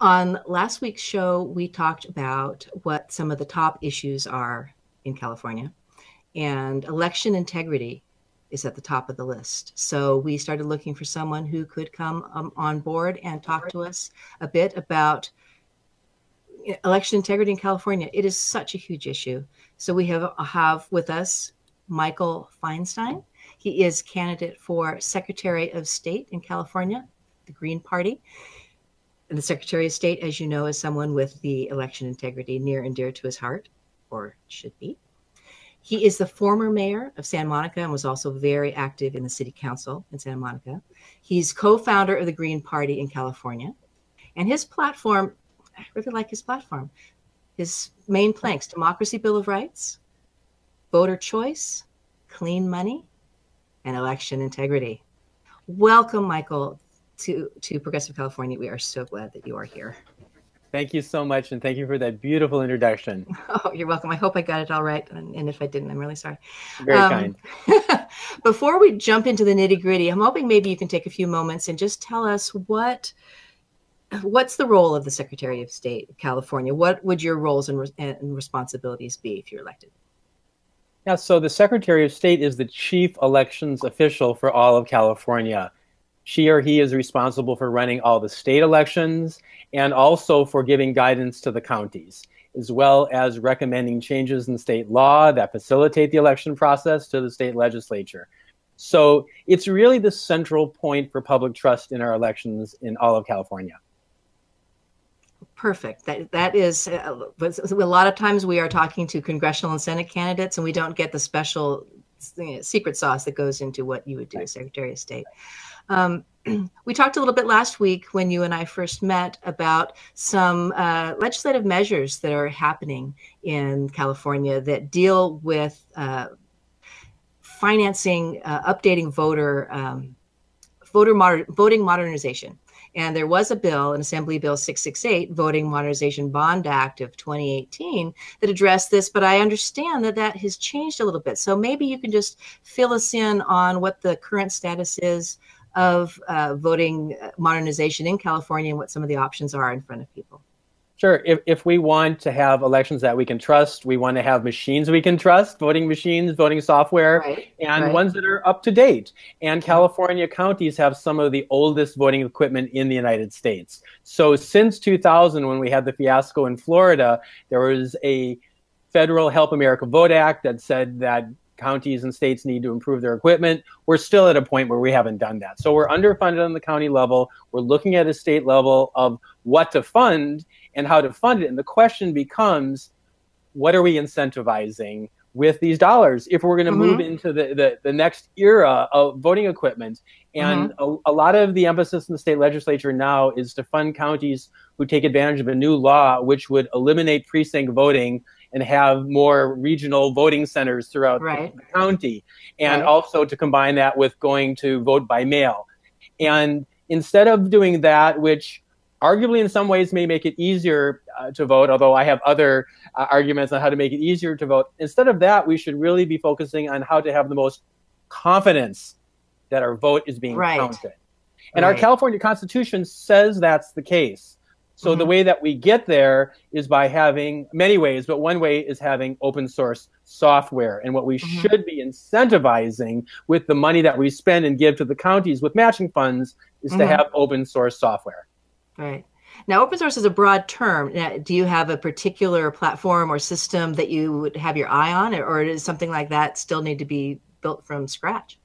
On last week's show, we talked about what some of the top issues are in California, and election integrity is at the top of the list. So we started looking for someone who could come um, on board and talk to us a bit about election integrity in California. It is such a huge issue. So we have have with us Michael Feinstein. He is candidate for Secretary of State in California, the Green Party. And the Secretary of State, as you know, is someone with the election integrity near and dear to his heart, or should be. He is the former mayor of Santa Monica and was also very active in the city council in Santa Monica. He's co founder of the Green Party in California. And his platform, I really like his platform. His main planks Democracy Bill of Rights, voter choice, clean money, and election integrity. Welcome, Michael, to, to Progressive California. We are so glad that you are here. Thank you so much, and thank you for that beautiful introduction. Oh, you're welcome. I hope I got it all right, and, and if I didn't, I'm really sorry. Very um, kind. before we jump into the nitty gritty, I'm hoping maybe you can take a few moments and just tell us what what's the role of the Secretary of State of California? What would your roles and, and responsibilities be if you're elected? Yeah, so the Secretary of State is the chief elections official for all of California. She or he is responsible for running all the state elections and also for giving guidance to the counties, as well as recommending changes in state law that facilitate the election process to the state legislature. So it's really the central point for public trust in our elections in all of California. Perfect. That that is uh, a lot of times we are talking to congressional and senate candidates, and we don't get the special you know, secret sauce that goes into what you would do as Secretary of State. Um, we talked a little bit last week when you and I first met about some uh, legislative measures that are happening in California that deal with uh, financing, uh, updating voter um, voter moder- voting modernization. And there was a bill, an Assembly Bill 668, Voting Modernization Bond Act of 2018, that addressed this. But I understand that that has changed a little bit. So maybe you can just fill us in on what the current status is of uh, voting modernization in California and what some of the options are in front of people. Sure. If, if we want to have elections that we can trust, we want to have machines we can trust, voting machines, voting software, right, and right. ones that are up to date. And mm-hmm. California counties have some of the oldest voting equipment in the United States. So since 2000, when we had the fiasco in Florida, there was a federal Help America Vote Act that said that counties and states need to improve their equipment. We're still at a point where we haven't done that. So we're underfunded on the county level. We're looking at a state level of what to fund and how to fund it. And the question becomes, what are we incentivizing with these dollars if we're going to mm-hmm. move into the, the, the, next era of voting equipment? And mm-hmm. a, a, lot of the emphasis in the state legislature now is to fund counties who take advantage of a new law which would eliminate precinct voting and have more regional voting centers throughout right. the county, and right. also to combine that with going to vote by mail. And instead of doing that, which arguably in some ways may make it easier uh, to vote, although I have other uh, arguments on how to make it easier to vote. Instead of that, we should really be focusing on how to have the most confidence that our vote is being right. counted. And right. our California Constitution says that's the case. So mm-hmm. the way that we get there is by having many ways, but one way is having open source software. And what we mm-hmm. should be incentivizing with the money that we spend and give to the counties with matching funds is mm-hmm. to have open source software. Right. Now, open source is a broad term. Now, do you have a particular platform or system that you would have your eye on, or does something like that still need to be built from scratch?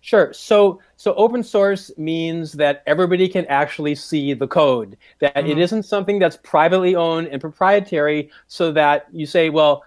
Sure. So, so open source means that everybody can actually see the code. That mm-hmm. it isn't something that's privately owned and proprietary. So that you say, well,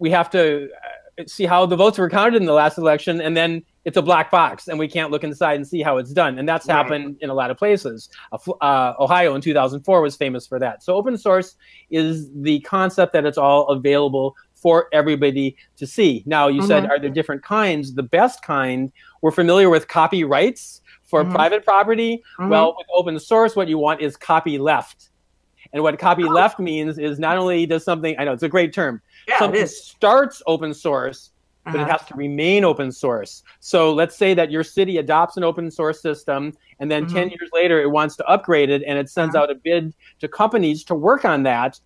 we have to uh, see how the votes were counted in the last election, and then it's a black box and we can't look inside and see how it's done. And that's right. happened in a lot of places. Uh, Ohio in 2004 was famous for that. So open source is the concept that it's all available for everybody to see. Now, you mm-hmm. said, are there different kinds? The best kind, we're familiar with copyrights for mm-hmm. private property. Mm-hmm. Well, with open source, what you want is copy left. And what copy oh. left means is not only does something, I know it's a great term, yeah, something starts open source, but uh-huh. it has to remain open source. So let's say that your city adopts an open source system and then mm-hmm. 10 years later it wants to upgrade it and it sends uh-huh. out a bid to companies to work on that.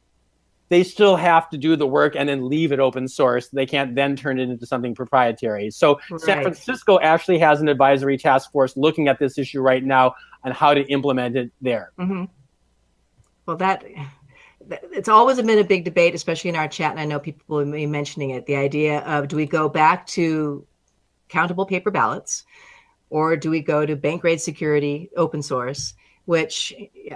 They still have to do the work and then leave it open source. They can't then turn it into something proprietary. So right. San Francisco actually has an advisory task force looking at this issue right now on how to implement it there. Mm-hmm. Well, that it's always been a big debate, especially in our chat, and I know people will be mentioning it. The idea of do we go back to countable paper ballots, or do we go to bank grade security, open source? Which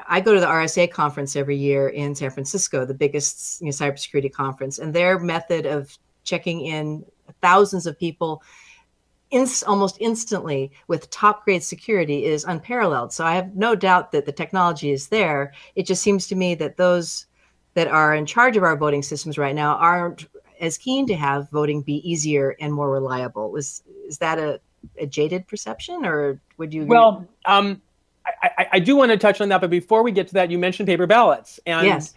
I go to the RSA conference every year in San Francisco, the biggest you know, cybersecurity conference, and their method of checking in thousands of people inst- almost instantly with top grade security is unparalleled. So I have no doubt that the technology is there. It just seems to me that those that are in charge of our voting systems right now aren't as keen to have voting be easier and more reliable. Is is that a, a jaded perception, or would you? Agree? Well, um, I, I, do want to touch on that, but before we get to that, you mentioned paper ballots, and yes.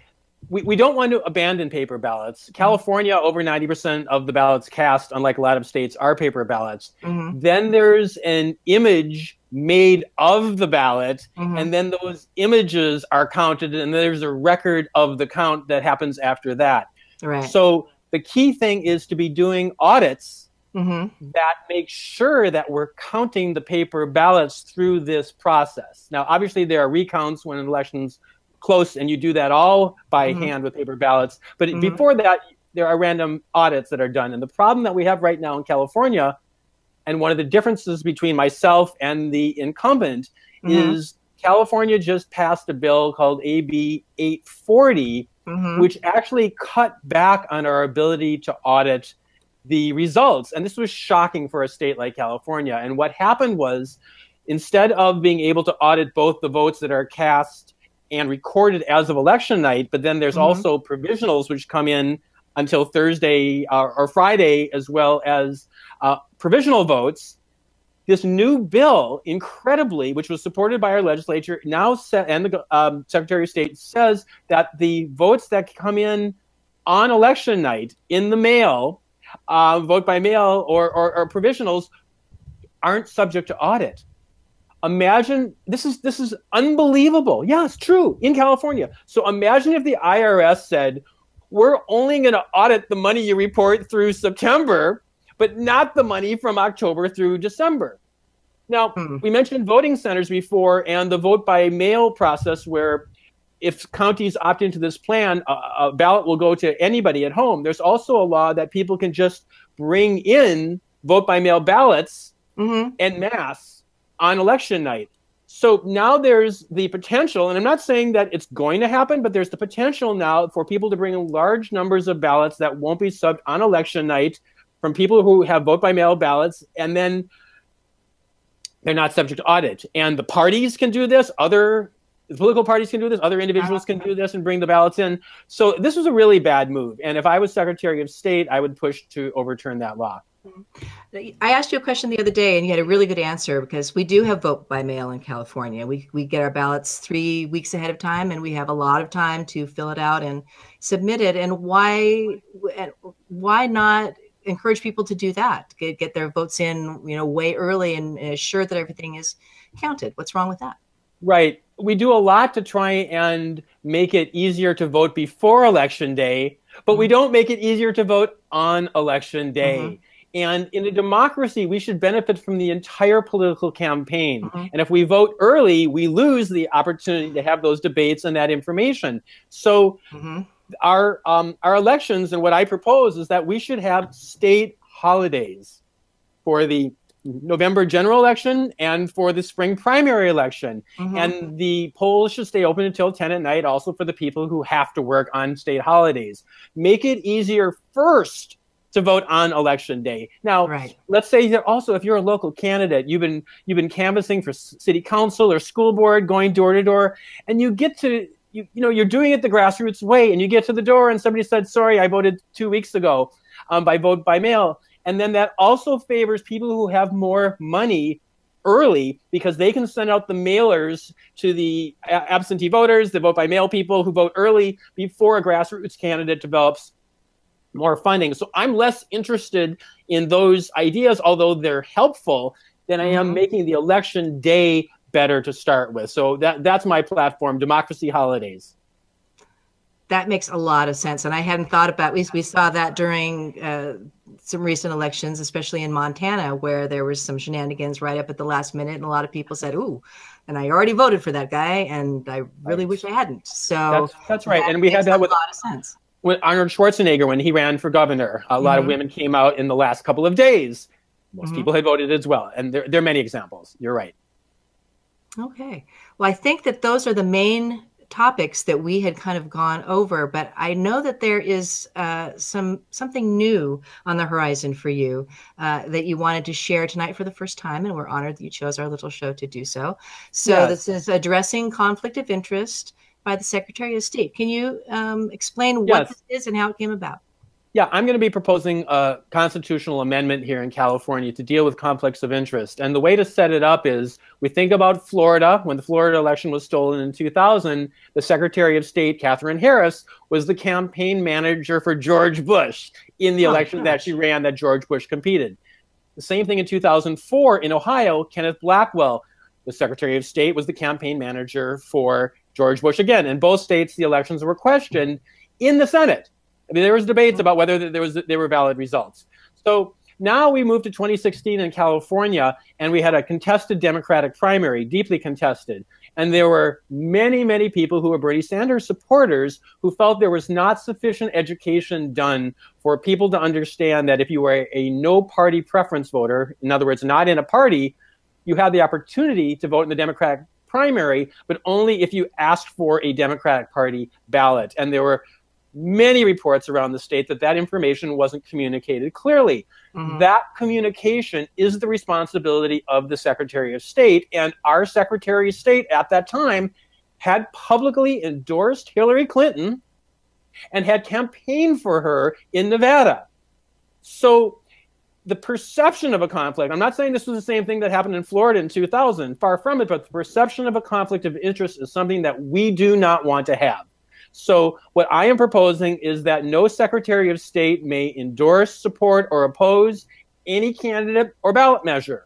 we, we don't want to abandon paper ballots. Mm-hmm. California, over ninety percent of the ballots cast, unlike a lot of states, are paper ballots. Mm-hmm. Then there's an image made of the ballot mm-hmm. and then those images are counted and there's a record of the count that happens after that right so the key thing is to be doing audits mm-hmm. that make sure that we're counting the paper ballots through this process now obviously there are recounts when an election's close and you do that all by mm-hmm. hand with paper ballots but mm-hmm. before that there are random audits that are done and the problem that we have right now in california and one of the differences between myself and the incumbent mm-hmm. is California just passed a bill called AB 840, mm-hmm. which actually cut back on our ability to audit the results. And this was shocking for a state like California. And what happened was instead of being able to audit both the votes that are cast and recorded as of election night, but then there's mm-hmm. also provisionals which come in until Thursday uh, or Friday, as well as uh, provisional votes. This new bill, incredibly, which was supported by our legislature, now and the um, Secretary of State says that the votes that come in on election night in the mail, uh, vote by mail or, or, or provisionals, aren't subject to audit. Imagine this is this is unbelievable. Yes true in california. So imagine if the irs said we're only going to audit the money you report through September, but not the money from October through December. Now, hmm. we mentioned voting centers before and the vote by mail process, where if counties opt into this plan, a, a ballot will go to anybody at home. There's also a law that people can just bring in vote by mail ballots mm-hmm. en masse on election night. So now there's the potential, and I'm not saying that it's going to happen, but there's the potential now for people to bring in large numbers of ballots that won't be subbed on election night from people who have vote by mail ballots, and then they're not subject to audit. And the parties can do this, other political parties can do this, other individuals can do this and bring the ballots in. So this was a really bad move. And if I was Secretary of State, I would push to overturn that law. I asked you a question the other day, and you had a really good answer because we do have vote by mail in California. We we get our ballots three weeks ahead of time, and we have a lot of time to fill it out and submit it. And why why not encourage people to do that? Get get their votes in, you know, way early and assure that everything is counted. What's wrong with that? Right. We do a lot to try and make it easier to vote before election day, but mm-hmm. we don't make it easier to vote on election day. Mm-hmm and in a democracy, we should benefit from the entire political campaign. Mm-hmm. And if we vote early, we lose the opportunity to have those debates and that information. So, mm-hmm. Our um, our elections and what I propose is that we should have state holidays for the November general election and for the spring primary election. Mm-hmm. And the polls should stay open until 10 at night, also for the people who have to work on state holidays. Make it easier first to vote on election day. Now, right. let's say that also if you're a local candidate, you've been you've been canvassing for city council or school board, going door to door, and you get to you, you know you're doing it the grassroots way, and you get to the door and somebody said, "Sorry, I voted two weeks ago um, by vote by mail," and then that also favors people who have more money early because they can send out the mailers to the absentee voters, the vote by mail people who vote early before a grassroots candidate develops more funding. So I'm less interested in those ideas, although they're helpful, than I am mm-hmm. making the election day better to start with. So that that's my platform, Democracy Holidays. That makes a lot of sense, and I hadn't thought about. We we saw that during uh, some recent elections, especially in Montana, where there was some shenanigans right up at the last minute, and a lot of people said, "Ooh." And I already voted for that guy, and I really right. wish I hadn't. So that's, that's right. That and we had that with a lot of sense with Arnold Schwarzenegger when he ran for governor. A lot mm-hmm. of women came out in the last couple of days. Most mm-hmm. people had voted as well, and there, there are many examples. You're right. Okay. Well, I think that those are the main topics that we had kind of gone over, but I know that there is uh, some something new on the horizon for you uh, that you wanted to share tonight for the first time, and we're honored that you chose our little show to do so. So yes. this is addressing conflict of interest by the Secretary of State. Can you um, explain what yes. this is and how it came about? Yeah, I'm going to be proposing a constitutional amendment here in California to deal with conflicts of interest. And the way to set it up is we think about Florida. When the Florida election was stolen in 2000, the Secretary of State, Katherine Harris, was the campaign manager for George Bush in the oh, election gosh. that she ran that George Bush competed. The same thing in 2004 in Ohio, Kenneth Blackwell, the Secretary of State, was the campaign manager for George Bush again. In both states, the elections were questioned in the Senate. I mean, there was debates mm-hmm. about whether there was there were valid results. So now we moved to 2016 in California, and we had a contested Democratic primary, deeply contested. And there were many, many people who were Bernie Sanders supporters who felt there was not sufficient education done for people to understand that if you were a no party preference voter, in other words, not in a party, you had the opportunity to vote in the Democratic primary, but only if you asked for a Democratic Party ballot. And there were many reports around the state that that information wasn't communicated clearly. Mm-hmm. That communication is the responsibility of the Secretary of State. And our Secretary of State at that time had publicly endorsed Hillary Clinton and had campaigned for her in Nevada. So the perception of a conflict, I'm not saying this was the same thing that happened in Florida in 2000, far from it, but the perception of a conflict of interest is something that we do not want to have. So, what I am proposing is that no Secretary of State may endorse, support, or oppose any candidate or ballot measure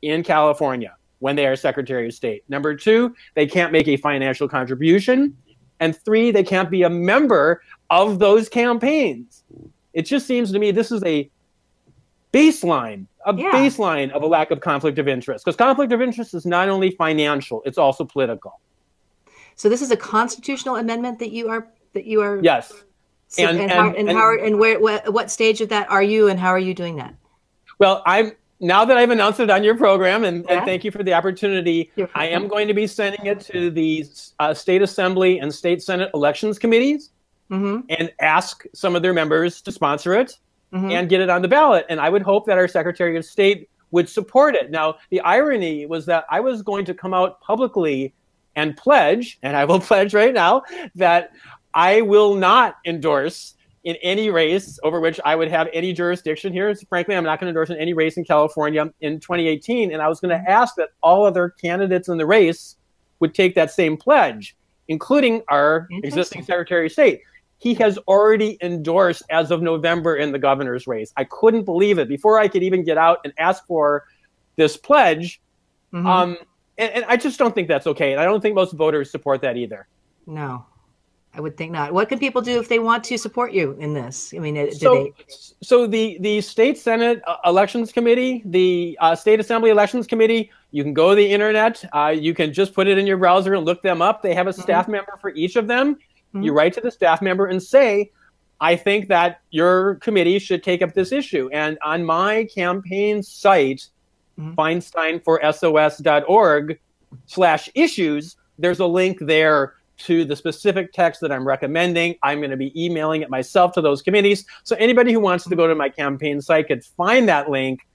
in California when they are Secretary of State. Number two, they can't make a financial contribution. And three, they can't be a member of those campaigns. It just seems to me this is a baseline, a yeah. baseline of a lack of conflict of interest. Because conflict of interest is not only financial, it's also political. So this is a constitutional amendment that you are that you are Yes. So, and, and, and, how, and, and, how and where what, what stage of that are you and how are you doing that? Well, I'm now that I've announced it on your program, and, yeah. and thank you for the opportunity, I am going to be sending it to the uh, state assembly and state senate elections committees mm-hmm. and ask some of their members to sponsor it mm-hmm. and get it on the ballot. And I would hope that our Secretary of State would support it. Now, the irony was that I was going to come out publicly and pledge, and I will pledge right now, that I will not endorse in any race over which I would have any jurisdiction here. Frankly, I'm not going to endorse in any race in California in 2018. And I was going to ask that all other candidates in the race would take that same pledge, including our existing Secretary of State he has already endorsed as of November in the governor's race. I couldn't believe it. Before I could even get out and ask for this pledge, mm-hmm. um, and, and, I just don't think that's okay. And I don't think most voters support that either. No, I would think not. What can people do if they want to support you in this? I mean, so, they... so the the state senate uh, elections committee, the uh, state assembly elections committee, you can go to the internet. Uh, you can just put it in your browser and look them up. They have a mm-hmm. staff member for each of them. Mm-hmm. You write to the staff member and say, I think that your committee should take up this issue. And on my campaign site, mm-hmm. feinstein4sos.org slash issues, there's a link there to the specific text that I'm recommending. I'm going to be emailing it myself to those committees. So anybody who wants to go to my campaign site could find that link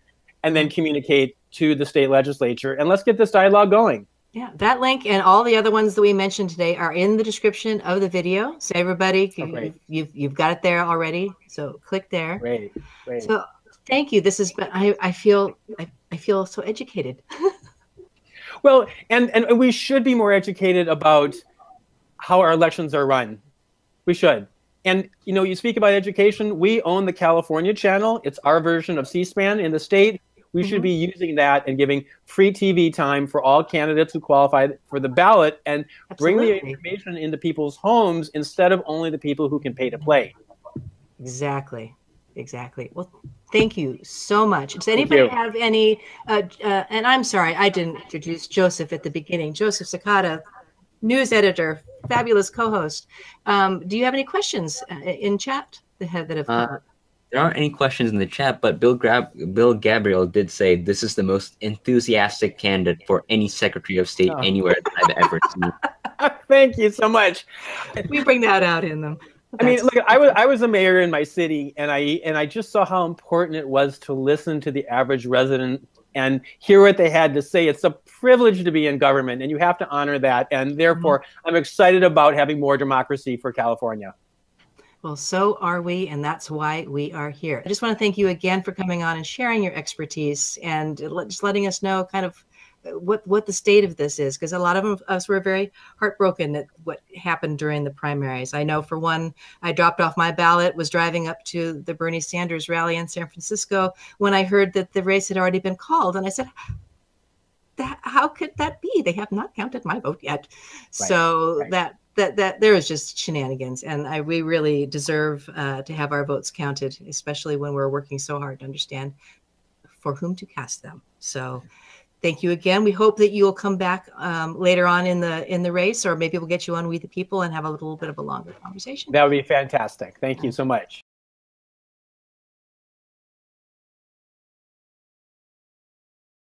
and then communicate to the state legislature. And let's get this dialogue going. Yeah, that link and all the other ones that we mentioned today are in the description of the video. So everybody, oh, you, you've you've got it there already. So click there. Great, great. So thank you. This has been. I I feel I, I feel so educated. well, and and we should be more educated about how our elections are run. We should. and you know, you speak about education. We own the California channel. It's our version of C-SPAN in the state. We mm-hmm. should be using that and giving free TV time for all candidates who qualify for the ballot and Absolutely. bring the information into people's homes instead of only the people who can pay to play. Exactly. Exactly. Well, thank you so much. Does anybody have any? Uh, uh, and I'm sorry, I didn't introduce Joseph at the beginning. Joseph Sakata, news editor, fabulous co-host. Um, do you have any questions uh, in chat that have, that have come uh, There aren't any questions in the chat, but Bill Grab Bill Gabriel did say this is the most enthusiastic candidate for any Secretary of State oh. anywhere that I've ever seen. Thank you so much. We bring that out in them. I mean, look, I was I was a mayor in my city, and I and I just saw how important it was to listen to the average resident and hear what they had to say. It's a privilege to be in government, and you have to honor that. And therefore, mm-hmm. I'm excited about having more democracy for California. Well, so are we, and that's why we are here. I just want to thank you again for coming on and sharing your expertise and just letting us know kind of what what the state of this is because a lot of us were very heartbroken at what happened during the primaries. I know for one, I dropped off my ballot, was driving up to the Bernie Sanders rally in San Francisco when I heard that the race had already been called, and I said, "That how could that be? They have not counted my vote yet." Right, so right. that that that there is just shenanigans, and I, we really deserve uh, to have our votes counted, especially when we're working so hard to understand for whom to cast them. So thank you again. We hope that you'll come back um, later on in the in the race, or maybe we'll get you on We the People and have a little bit of a longer conversation. That would be fantastic. Thank you so much.